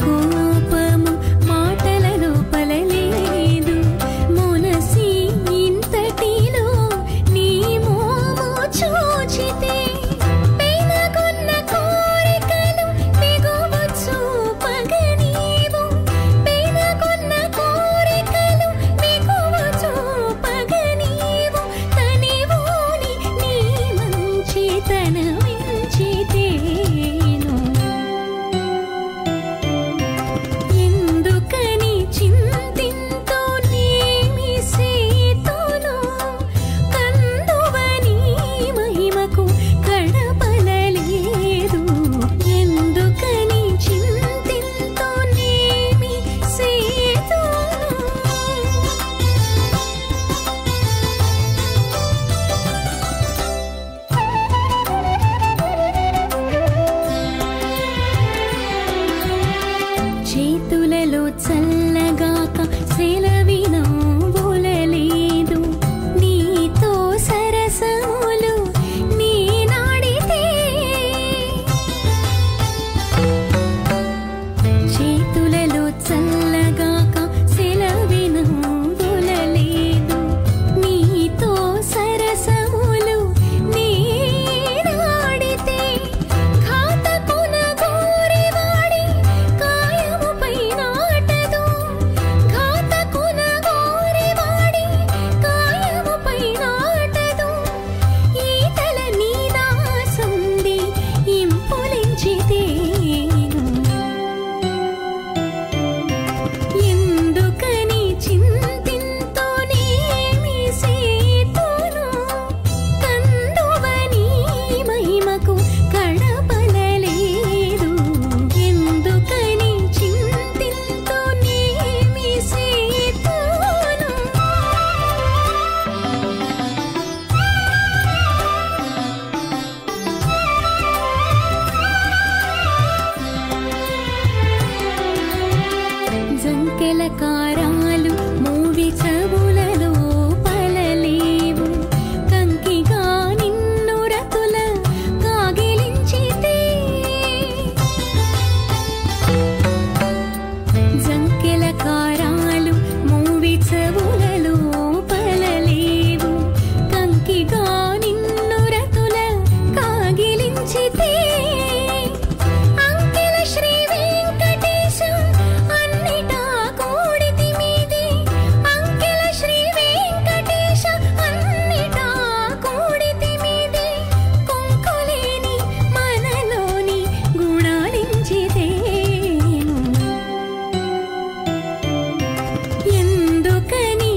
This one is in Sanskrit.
aku feeling सङ्कलकारा Ghani